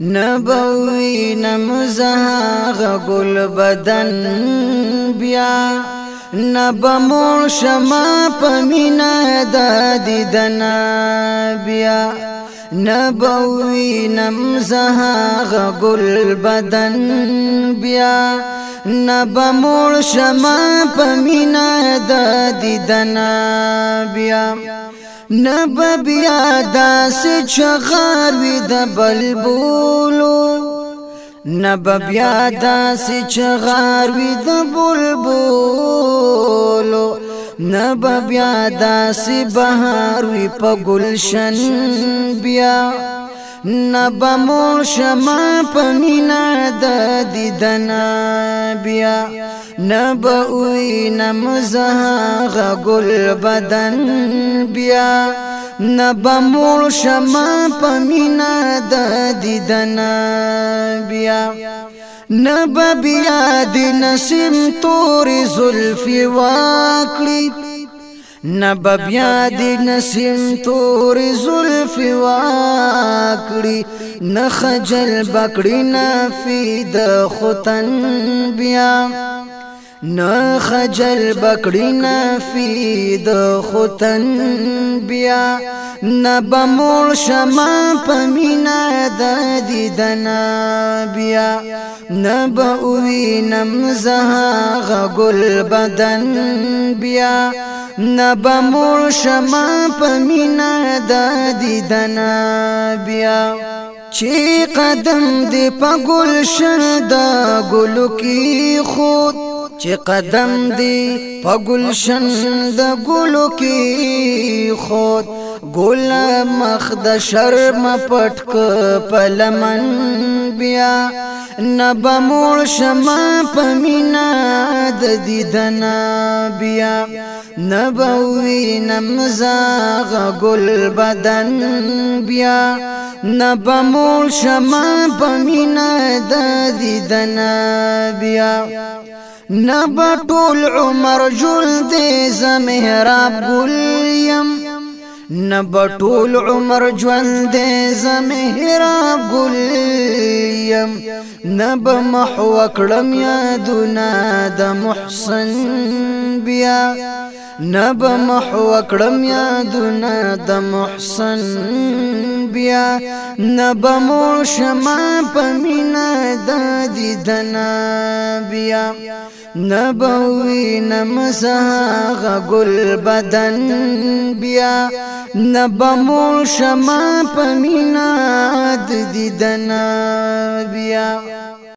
نبوی نمزاغ گل بدن بیا نبمول شما پمینا دادی دنا بیا نبوی نمزاغ گل بدن بیا نبمول شما پمینا دادی دنا بیا نب بیا داس چغار وی د بلبلو نب بیا داس چغار وی د بلبلو نب بیا داس بهار وی په گلشن بیا نبا مول شما پمینا دا دیدنا بیا نبا اوی نمزها غگل بدن بیا نبا مول شما پمینا دا دیدنا بیا نبا بیا دی نسیم توری زلفی واکلی نب بیا د نسیم تور زلف واکړي نخجل بکړي نفید ختن بیا نخجل بکړي نفید ختن بیا نب مول شما پمینا د دیدنا بیا نب اوینم زها غل بدن بیا نبا مور شما پمینا دا دیدنا بیا چی قدم دی پا گلشن دا گلو کی خود چی قدم دی پا گلشن دا گلو کی خود گل مخ د شرم پټک پلمن بیا نبا مور شما پمینا د دنا بیا نبوی نمزا غل بدن بیا نبمول شما پمین د دنا بیا نبا طول عمر جل زمه راب ګل یم نبطول عمر ژوند زمهرا ګل يم نب محو کړم یادونه د محسن بیا نب محو کړم یادونه د محسن بیا نب مور شما پمینا د دیدنا بیا نبوی نمسا غ گل بدن بیا نبمو شما پمینا د دیدن بیا